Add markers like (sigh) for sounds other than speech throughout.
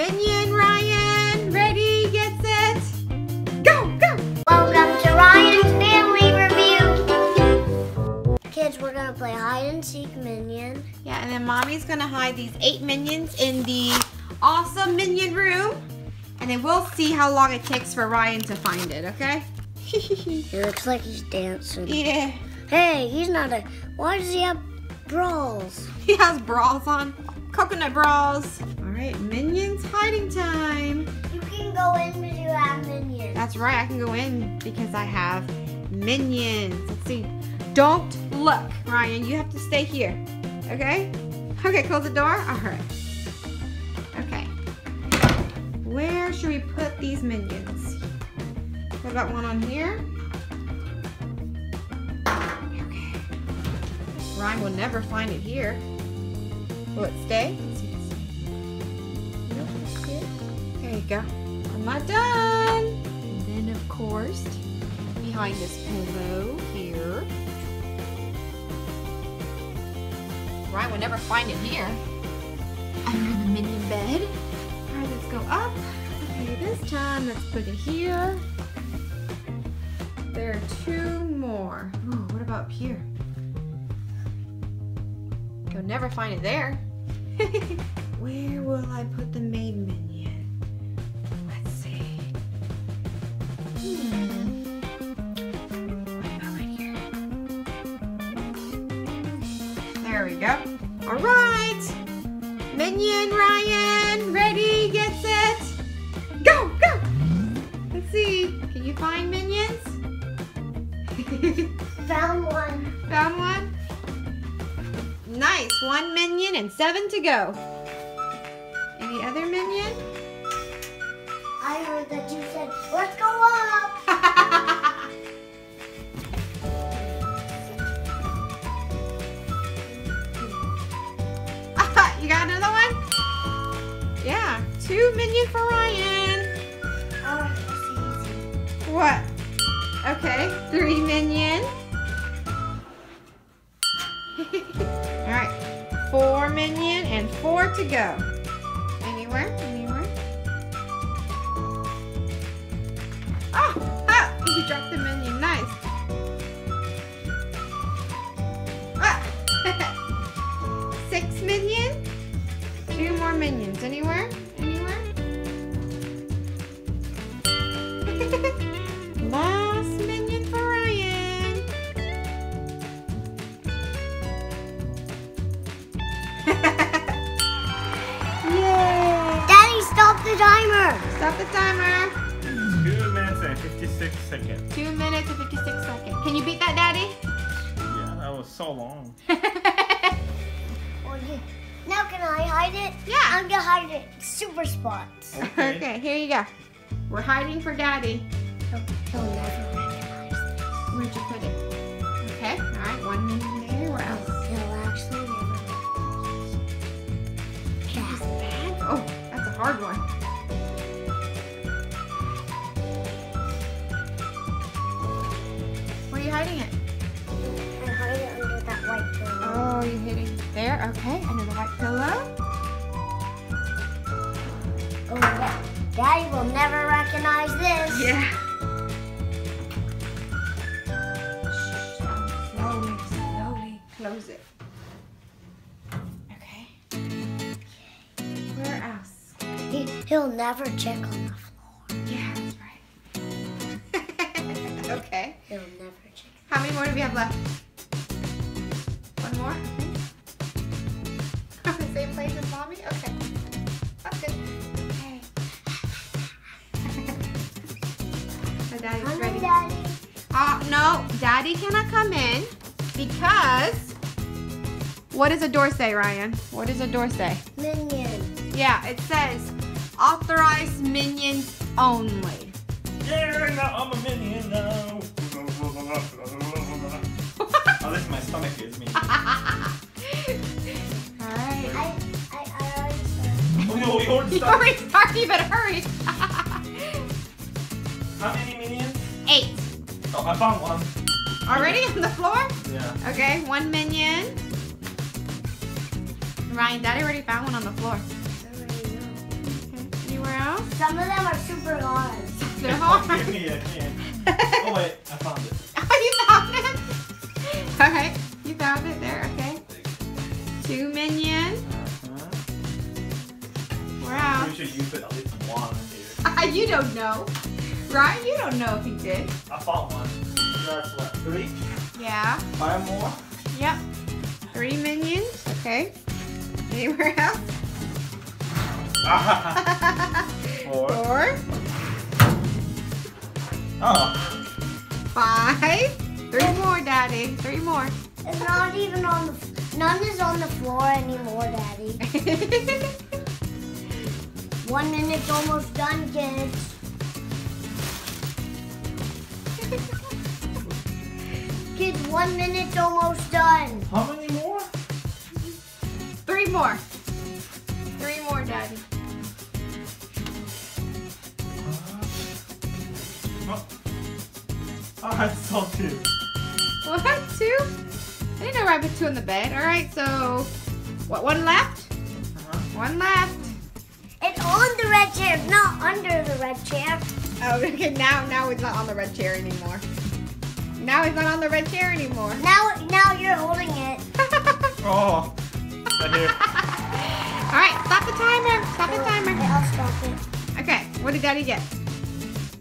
Minion Ryan, ready, get set, go, go! Welcome to Ryan's Family Review. Kids, we're gonna play hide and seek minion. Yeah, and then mommy's gonna hide these eight minions in the awesome minion room. And then we'll see how long it takes for Ryan to find it, okay? (laughs) he looks like he's dancing. yeah. Hey, he's not a. Why does he have brawls? He has bras on. Coconut bras. Right, minions hiding time. You can go in because you have minions. That's right, I can go in because I have minions. Let's see. Don't look, Ryan. You have to stay here. Okay? Okay, close the door. All right. Okay. Where should we put these minions? What about one on here? Okay. Ryan will never find it here. Will it stay? Go. I'm not done. And then, of course, behind this pillow here. Ryan will never find it here. Under the minion bed. All right, let's go up. Okay, this time let's put it here. There are two more. Ooh, what about up here? You'll never find it there. (laughs) Where will I put the maid minion? And seven to go. Any other minion? I heard that you said, let's go up. (laughs) you got another one? Yeah. Two minion for Ryan. Oh. What? Okay. Three minion. And to go. Anywhere? Anywhere? Oh! Oh! You dropped the minion. Nice. Ah! (laughs) Six minions? Two more minions. Anywhere? 56 seconds. Two minutes and 56 seconds. Can you beat that, Daddy? Yeah, that was so long. (laughs) Oh. Now can I hide it? Yeah. I'm gonna hide it. Super spots. (laughs) okay, here you go. We're hiding for Daddy. He'll, he'll never recognize this. Where'd you put it? Okay, all right, one minute there. Where else? He'll actually never recognize this. Yeah. Bag? Oh, that's a hard one. Hiding it? I hide it under that white pillow. Oh, you're hitting there. Okay, under the white pillow. Oh, yeah. Daddy will never recognize this. Yeah. Slowly, slowly close it. Okay. Where else? He, he'll never check on the floor. Do we have left? One more? (laughs) the same place as mommy? Okay. That's good. Okay. (laughs) so daddy's Come ready. on, Daddy. Uh, no, daddy cannot come in because what does a door say, Ryan? What does a door say? Minion. Yeah, it says authorized minions only. Yeah, now I'm a minion now. Least my stomach me. (laughs) All I. I, I already started. Oh no, we already (laughs) You already started, you hurry. (laughs) How many minions? Eight. Oh, I found one. Already on the floor? Yeah. Okay, one minion. Ryan, Daddy already found one on the floor. I already know. Okay. some of them are super hard. They're hard. Give me a can. Oh wait, I found it. Two minions. Uh-huh. Wow. Pretty sure you put at least one here. (laughs) you don't know. Ryan, you don't know if he did. I found one. That's what, three? Yeah. Five more? Yep. Three minions. Okay. Anywhere else? (laughs) Four. (laughs) Four. Oh. Five. Three more, Daddy. Three more. It's not even on the. None is on the floor anymore, Daddy. (laughs) One minute's almost done, kids. Kids, one minute's almost done. How many more? Three more. Three more, Daddy. Oh, I saw two. What? Two? I didn't know I put two in the bed. All right, so what? One left. Uh-huh. One left. It's on the red chair, not under the red chair. Oh, (laughs) okay. Now, now it's not on the red chair anymore. Now it's not on the red chair anymore. Now, now you're holding it. (laughs) Oh. Right here. All right, stop the timer. Stop the Okay, timer. I'll stop it. Okay, what did Daddy get?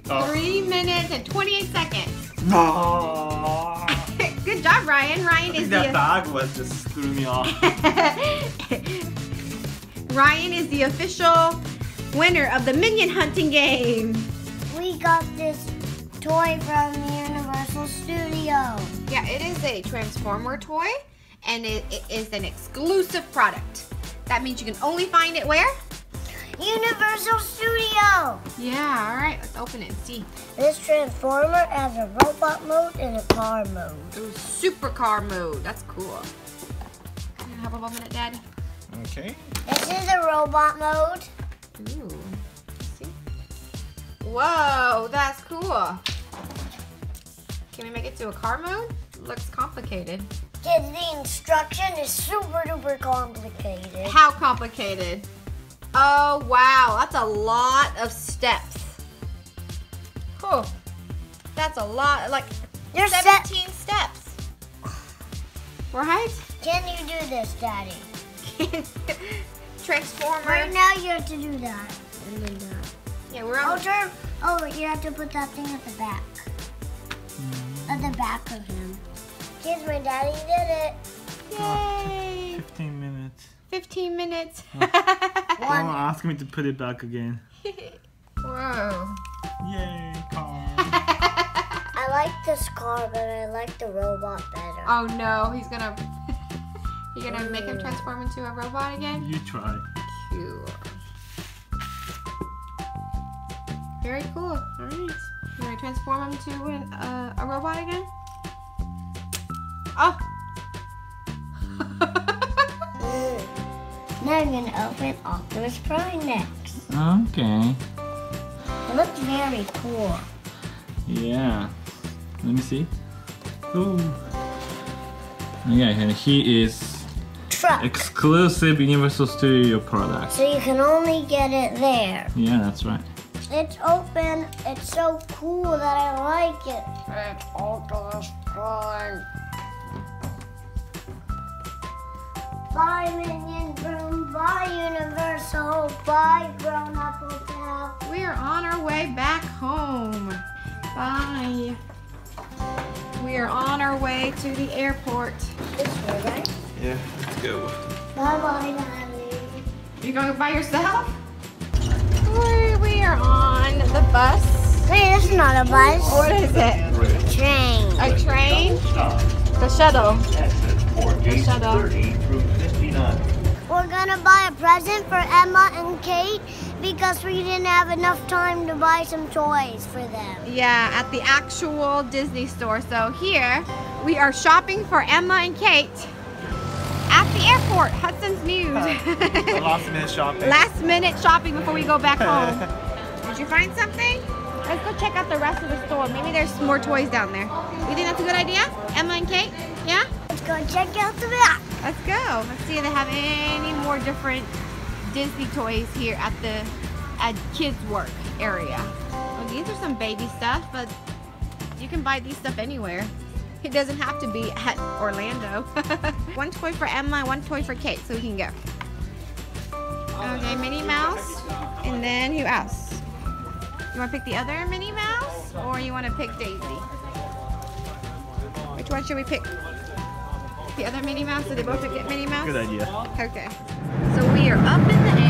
Oh. Three minutes and 28 seconds. No. Good job, Ryan. Ryan I is that the bag was just threw me off. (laughs) Ryan is the official winner of the minion hunting game. We got this toy from the Universal Studio. Yeah, it is a Transformer toy, and it, it is an exclusive product. That means you can only find it where? Universal Studio. Yeah, all right, let's open it and see. This Transformer has a robot mode and a car mode. Ooh, supercar mode. That's cool. Can I have a moment, Daddy? Okay. This is a robot mode. Ooh. See? Whoa, that's cool. Can we make it to a car mode? Looks complicated. Kids, the instruction is super duper complicated. How complicated? Oh, wow. That's a lot of steps. Whew. That's a lot. Like There's 17 steps. (sighs) Right? Can you do this, Daddy? (laughs) Transformer. Right now you have to do that. And then that. Yeah, we're Oh, on. turn. Oh, you have to put that thing at the back. Mm-hmm. At the back of him. Kids, my daddy did it. Oh, Yay! 15 minutes. 15 minutes. Oh. (laughs) One. ask me to put it back again. (laughs) Whoa. Yay, car. I like this car, but I like the robot better. oh no, he's gonna. (laughs) You're gonna make him transform into a robot again? you try. Cool. Very cool. Alright. You gonna transform him to an, uh, a robot again? Oh! (laughs) Now I'm gonna open Optimus Prime next. Okay. It looks very cool. Yeah. Let me see. Ooh. Yeah, and he is Truck. exclusive Universal Studio product. So you can only get it there. Yeah, that's right. It's open. It's so cool that I like it. It's Optimus Prime. Bye, Minion Room. Bye, Universal. Bye, Grown Up Hotel. We are on our way back home. Bye. We are on our way to the airport. This way, right? Yeah, let's go. Bye, bye, Daddy. You going by yourself? We we are on the bus. Wait, this is not a bus. What is it? A Train. A train? The shuttle. Gate shuttle. 30 through 59. We're gonna buy a present for Emma and Kate because we didn't have enough time to buy some toys for them. Yeah, at the actual Disney store. So here we are shopping for Emma and Kate at the airport. Hudson's News. (laughs) Last minute shopping. Last minute shopping before we go back (laughs) home. Did you find something? Let's go check out the rest of the store. Maybe there's more toys down there. You think that's a good idea? Emma and Kate? Yeah? Let's go check out the back. Let's go. Let's see if they have any more different Disney toys here at the a kids work area. Well, these are some baby stuff, but you can buy these stuff anywhere. It doesn't have to be at Orlando. (laughs) one toy for Emma, one toy for Kate, so we can go. Okay, Minnie Mouse, and then who else? You want to pick the other Minnie Mouse, or you want to pick Daisy? Which one should we pick? The other Minnie Mouse? So they both get Minnie Mouse? Good idea. Okay. So we are up in the